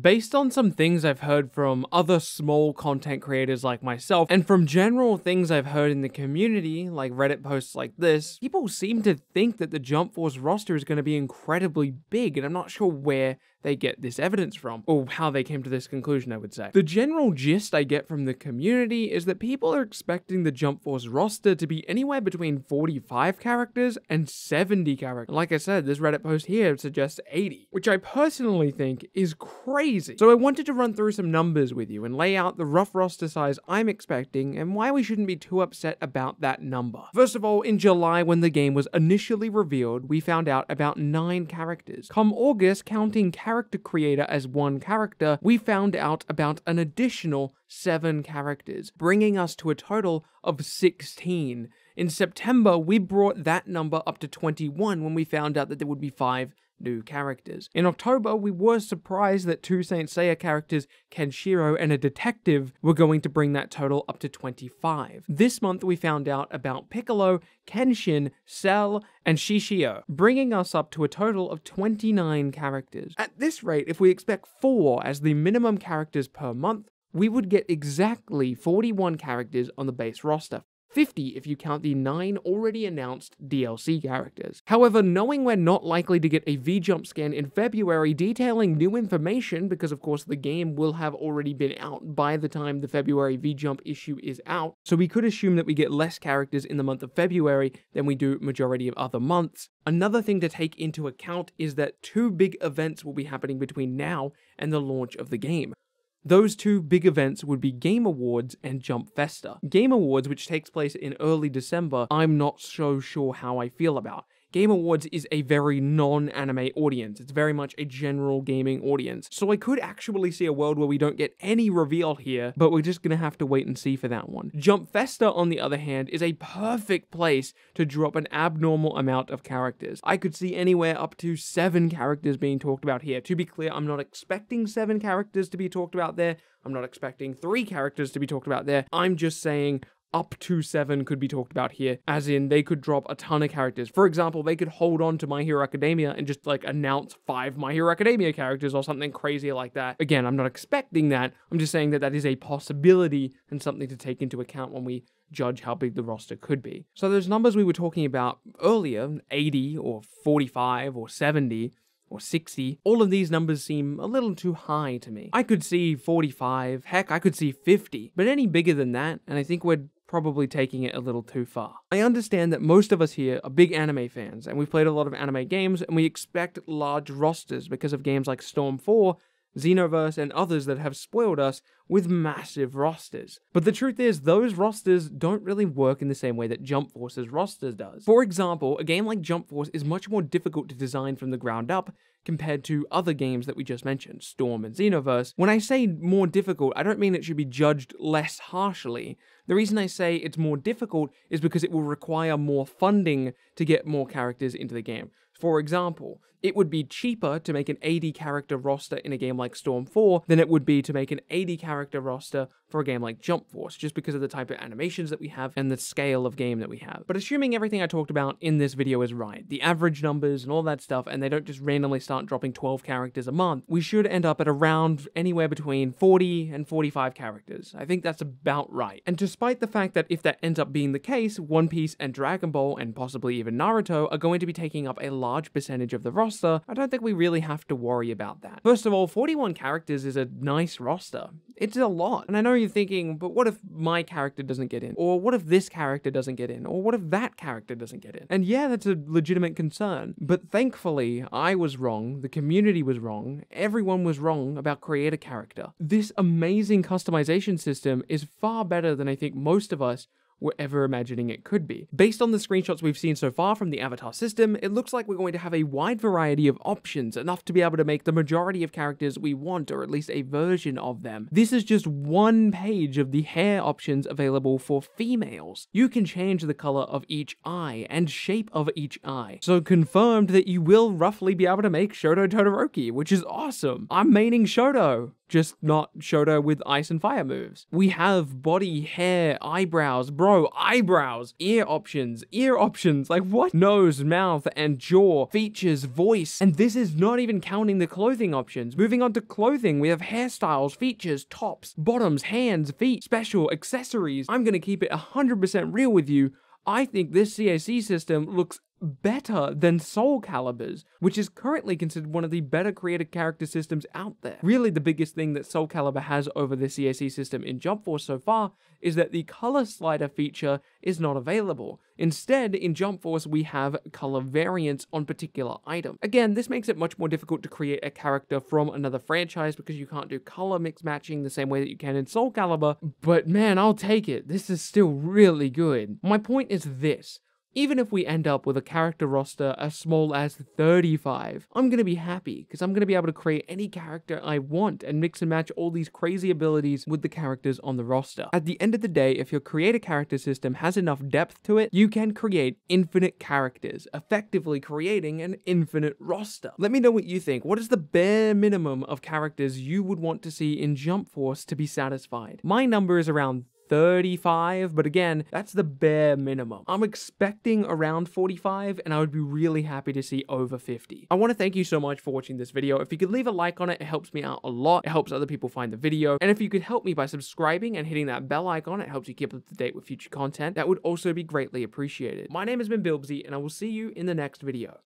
Based on some things I've heard from other small content creators like myself, and from general things I've heard in the community, like Reddit posts like this, people seem to think that the Jump Force roster is going to be incredibly big, and I'm not sure where they get this evidence from, or how they came to this conclusion, I would say. The general gist I get from the community is that people are expecting the Jump Force roster to be anywhere between 45 characters and 70 characters. Like I said, this Reddit post here suggests 80, which I personally think is crazy. So I wanted to run through some numbers with you and lay out the rough roster size I'm expecting and why we shouldn't be too upset about that number. First of all, in July when the game was initially revealed, we found out about 9 characters. Come August, counting character creator as one character, we found out about an additional 7 characters, bringing us to a total of 16. In September, we brought that number up to 21 when we found out that there would be 5 new characters. In October, we were surprised that two Saint Seiya characters, Kenshiro and a detective, were going to bring that total up to 25. This month, we found out about Piccolo, Kenshin, Cell, and Shishio, bringing us up to a total of 29 characters. At this rate, if we expect 4 as the minimum characters per month, we would get exactly 41 characters on the base roster. 50 if you count the 9 already announced DLC characters. However, knowing we're not likely to get a V-Jump scan in February detailing new information, because of course the game will have already been out by the time the February V-Jump issue is out, so we could assume that we get less characters in the month of February than we do majority of other months. Another thing to take into account is that two big events will be happening between now and the launch of the game. Those two big events would be Game Awards and Jump Festa. Game Awards, which takes place in early December, I'm not so sure how I feel about. Game Awards is a very non-anime audience. It's very much a general gaming audience. So I could actually see a world where we don't get any reveal here, but we're just gonna have to wait and see for that one. Jump Festa, on the other hand, is a perfect place to drop an abnormal amount of characters. I could see anywhere up to seven characters being talked about here. To be clear, I'm not expecting seven characters to be talked about there. I'm not expecting three characters to be talked about there. I'm just saying up to seven could be talked about here, as in they could drop a ton of characters. For example, they could hold on to My Hero Academia and just like announce five My Hero Academia characters or something crazy like that. Again, I'm not expecting that. I'm just saying that that is a possibility and something to take into account when we judge how big the roster could be. So those numbers we were talking about earlier, 80 or 45 or 70, or 60, all of these numbers seem a little too high to me. I could see 45, heck, I could see 50, but any bigger than that, and I think we're probably taking it a little too far. I understand that most of us here are big anime fans, and we've played a lot of anime games, and we expect large rosters because of games like Storm 4 Xenoverse, and others that have spoiled us with massive rosters. But the truth is, those rosters don't really work in the same way that Jump Force's rosters does. For example, a game like Jump Force is much more difficult to design from the ground up compared to other games that we just mentioned, Storm and Xenoverse. When I say more difficult, I don't mean it should be judged less harshly. The reason I say it's more difficult is because it will require more funding to get more characters into the game. For example, it would be cheaper to make an 80 character roster in a game like Storm 4 than it would be to make an 80 character roster for a game like Jump Force, just because of the type of animations that we have and the scale of game that we have. But assuming everything I talked about in this video is right, the average numbers and all that stuff, and they don't just randomly start dropping 12 characters a month, we should end up at around anywhere between 40 and 45 characters. I think that's about right. And despite the fact that if that ends up being the case, One Piece and Dragon Ball and possibly even Naruto are going to be taking up a large percentage of the roster, I don't think we really have to worry about that. First of all, 41 characters is a nice roster. It's a lot. And I know you're thinking, but what if my character doesn't get in? Or what if this character doesn't get in? Or what if that character doesn't get in? And yeah, that's a legitimate concern. But thankfully, I was wrong, the community was wrong, everyone was wrong about create a character. This amazing customization system is far better than I think most of us were ever imagining it could be. Based on the screenshots we've seen so far from the avatar system, it looks like we're going to have a wide variety of options, enough to be able to make the majority of characters we want, or at least a version of them. This is just one page of the hair options available for females. You can change the color of each eye and shape of each eye, so confirmed that you will roughly be able to make Shoto Todoroki, which is awesome. I'm maining Shoto. Just not Shoto with ice and fire moves. We have body, hair, eyebrows, bro, eyebrows, ear options, ear options, like what? Nose, mouth, and jaw, features, voice, and this is not even counting the clothing options. Moving on to clothing, we have hairstyles, features, tops, bottoms, hands, feet, special, accessories. I'm gonna keep it 100% real with you. I think this CAC system looks better than Soul Calibur's, which is currently considered one of the better created character systems out there. Really, the biggest thing that Soul Calibur has over the CAC system in Jump Force so far is that the color slider feature is not available. Instead, in Jump Force, we have color variants on particular items. Again, this makes it much more difficult to create a character from another franchise because you can't do color mix matching the same way that you can in Soul Calibur, but man, I'll take it. This is still really good. My point is this. Even if we end up with a character roster as small as 35, I'm gonna be happy because I'm gonna be able to create any character I want and mix and match all these crazy abilities with the characters on the roster. At the end of the day, if your create a character system has enough depth to it, you can create infinite characters, effectively creating an infinite roster. Let me know what you think. What is the bare minimum of characters you would want to see in Jump Force to be satisfied? My number is around 35, but again, that's the bare minimum. I'm expecting around 45, and I would be really happy to see over 50. I want to thank you so much for watching this video. If you could leave a like on it, it helps me out a lot. It helps other people find the video. And if you could help me by subscribing and hitting that bell icon, it helps you keep up to date with future content. That would also be greatly appreciated. My name has been Bilbzy, and I will see you in the next video.